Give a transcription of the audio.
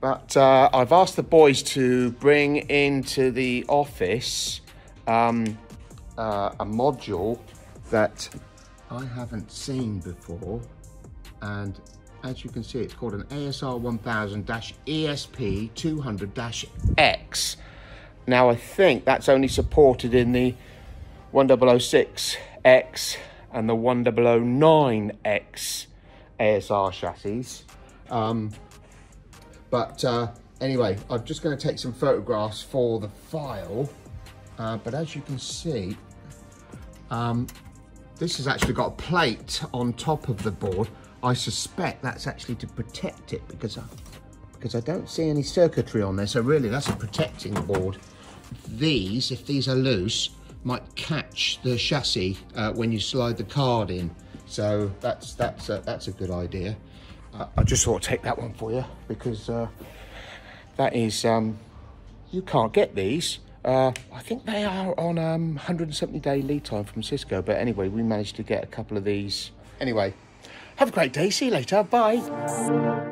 But uh, I've asked the boys to bring into the office um, uh, a module that I haven't seen before. And as you can see, it's called an ASR 1000-ESP 200-X. Now I think that's only supported in the 1006X and the 1009X ASR chassis. Um, but uh, anyway, I'm just going to take some photographs for the file. Uh, but as you can see, um, this has actually got a plate on top of the board. I suspect that's actually to protect it because I, because I don't see any circuitry on there. So really that's a protecting board. These, if these are loose, might catch the chassis uh, when you slide the card in. So that's that's a, that's a good idea. I just thought to take that one for you because uh, that is um, you can't get these. Uh, I think they are on um, 170 day lead time from Cisco. But anyway, we managed to get a couple of these. Anyway, have a great day. See you later. Bye.